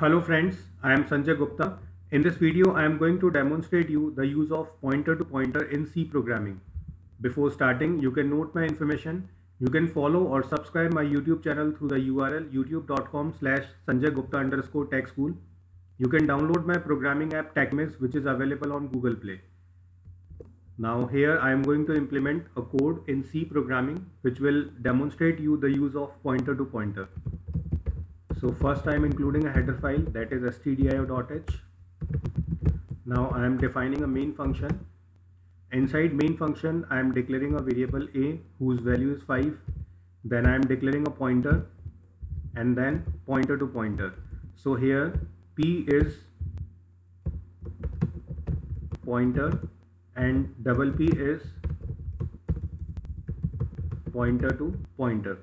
Hello friends, I am Sanjay Gupta. In this video, I am going to demonstrate you the use of pointer to pointer in C programming. Before starting, you can note my information. You can follow or subscribe my YouTube channel through the URL youtube.com slash Sanjay Gupta underscore tech school. You can download my programming app TechMiss which is available on Google Play. Now here I am going to implement a code in C programming which will demonstrate you the use of pointer to pointer. So first I am including a header file that is stdio.h. Now I am defining a main function. Inside main function I am declaring a variable a whose value is 5. Then I am declaring a pointer and then pointer to pointer. So here p is pointer and double p is pointer to pointer.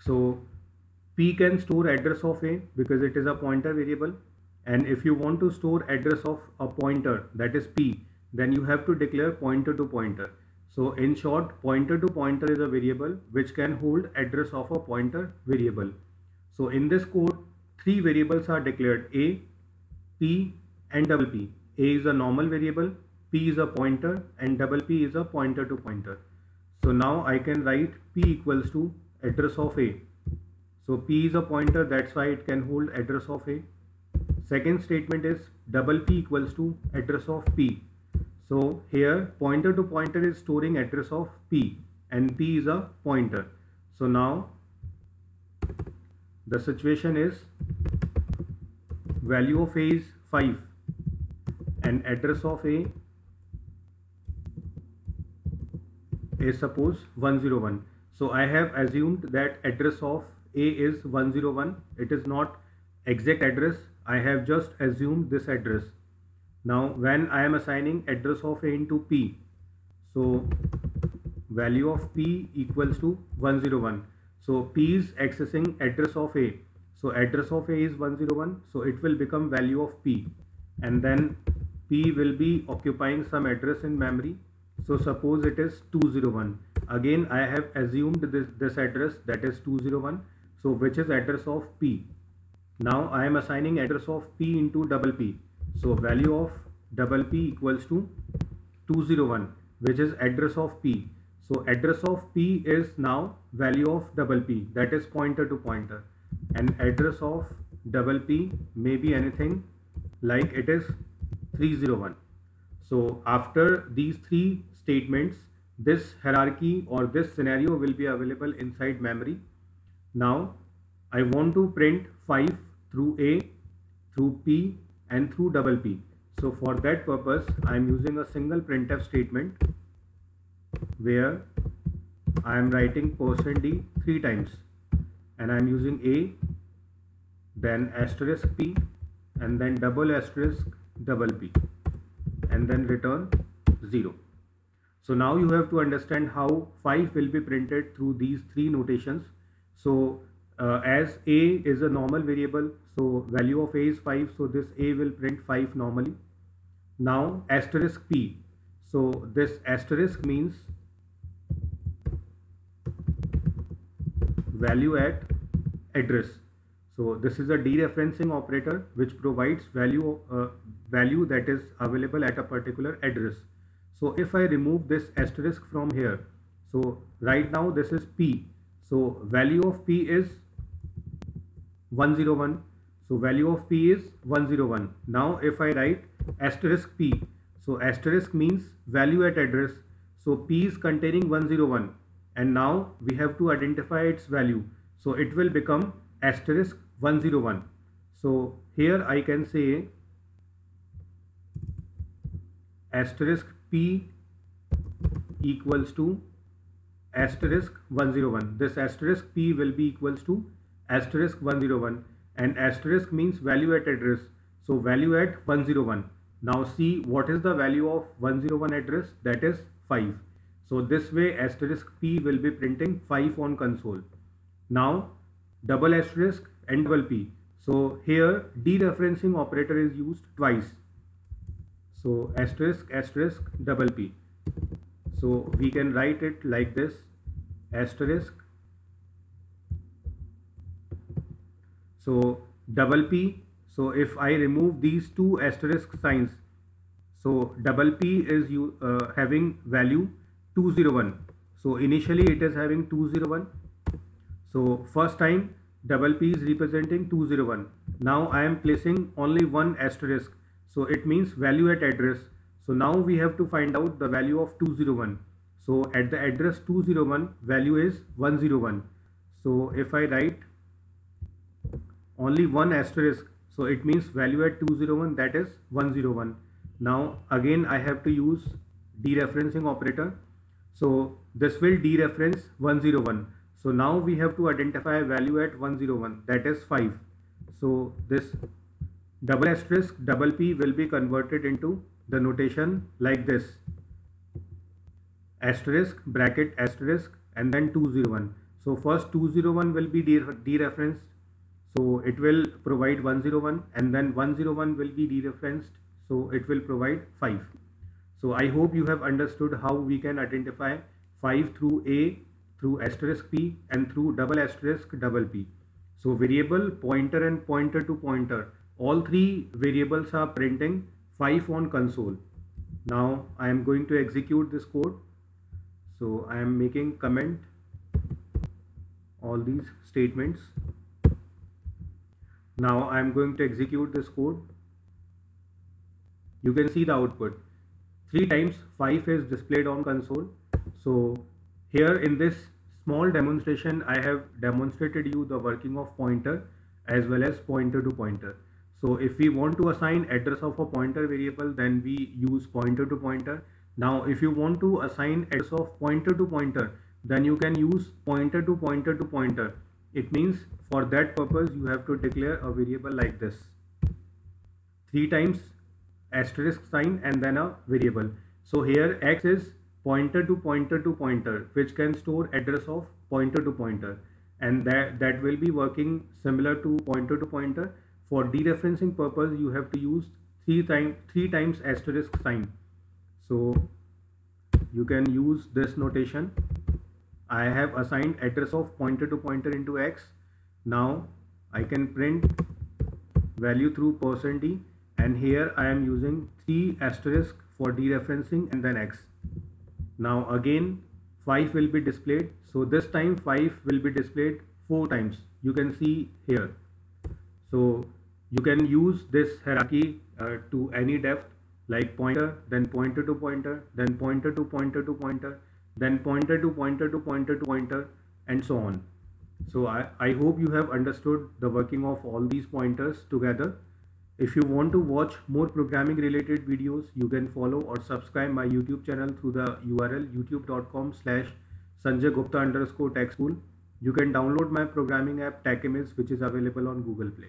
So p can store address of a because it is a pointer variable. And if you want to store address of a pointer that is p then you have to declare pointer to pointer. So in short pointer to pointer is a variable which can hold address of a pointer variable. So in this code three variables are declared a p and double p. A is a normal variable p is a pointer and double p is a pointer to pointer. So now i can write p equals to address of a so P is a pointer that's why it can hold address of A. Second statement is double P equals to address of P. So here pointer to pointer is storing address of P and P is a pointer. So now the situation is value of A is 5 and address of A is suppose 101. So I have assumed that address of a is 101 it is not exact address. I have just assumed this address. Now when I am assigning address of A into P so value of P equals to 101 so P is accessing address of A. So address of A is 101 so it will become value of P. And then P will be occupying some address in memory. So suppose it is 201 again I have assumed this this address. That is 201 so which is address of P. Now I am assigning address of P into double P. So value of double P equals to 201 which is address of P. So address of P is now value of double P that is pointer to pointer and address of double P may be anything like it is 301. So after these three statements this hierarchy or this scenario will be available inside memory now I want to print 5 through A, through P and through double P. So for that purpose I am using a single printf statement where I am writing percent %d three times and I am using A then asterisk P and then double asterisk double P and then return 0. So now you have to understand how 5 will be printed through these three notations so uh, as a is a normal variable, so value of a is 5, so this a will print 5 normally. Now asterisk p, so this asterisk means value at address. So this is a dereferencing operator which provides value uh, value that is available at a particular address. So if I remove this asterisk from here, so right now this is p so value of P is 101. So value of P is 101. Now if I write asterisk P, so asterisk means value at address. So P is containing 101 and now we have to identify its value. So it will become asterisk 101. So here I can say asterisk P equals to asterisk 101. This asterisk p will be equals to asterisk 101 and asterisk means value at address. So value at 101. Now see what is the value of 101 address that is 5. So this way asterisk p will be printing 5 on console. Now double asterisk and double p. So here dereferencing operator is used twice. So asterisk asterisk double p. So we can write it like this asterisk. So double P. So if I remove these two asterisk signs, so double P is you uh, having value 201. So initially it is having 201. So first time double P is representing 201. Now I am placing only one asterisk. So it means value at address. So now we have to find out the value of 201. So at the address 201 value is 101. So if I write only one asterisk so it means value at 201 that is 101 now again I have to use dereferencing operator so this will dereference 101 so now we have to identify a value at 101 that is 5 so this double asterisk double p will be converted into the notation like this asterisk bracket asterisk and then 201 so first 201 will be dereferenced so it will provide 101 and then 101 will be dereferenced. So it will provide 5. So I hope you have understood how we can identify 5 through A, through asterisk P and through double asterisk double P. So variable, pointer and pointer to pointer. All three variables are printing 5 on console. Now I am going to execute this code. So I am making comment all these statements now I am going to execute this code. You can see the output. 3 times 5 is displayed on console. So here in this small demonstration I have demonstrated you the working of pointer as well as pointer to pointer. So if we want to assign address of a pointer variable then we use pointer to pointer. Now if you want to assign address of pointer to pointer then you can use pointer to pointer to pointer it means for that purpose you have to declare a variable like this. 3 times asterisk sign and then a variable. So here x is pointer to pointer to pointer which can store address of pointer to pointer and that, that will be working similar to pointer to pointer. For dereferencing purpose you have to use 3 times 3 times asterisk sign. So you can use this notation I have assigned address of pointer to pointer into x. Now I can print value through percent %d and here I am using 3 asterisk for dereferencing and then x. Now again 5 will be displayed. So this time 5 will be displayed 4 times. You can see here. So you can use this hierarchy uh, to any depth like pointer, then pointer to pointer, then pointer to pointer to pointer, then pointer to pointer to pointer to pointer and so on. So I, I hope you have understood the working of all these pointers together. If you want to watch more programming related videos, you can follow or subscribe my YouTube channel through the URL youtube.com slash Sanjay Gupta underscore tech school. You can download my programming app TechImage which is available on Google Play.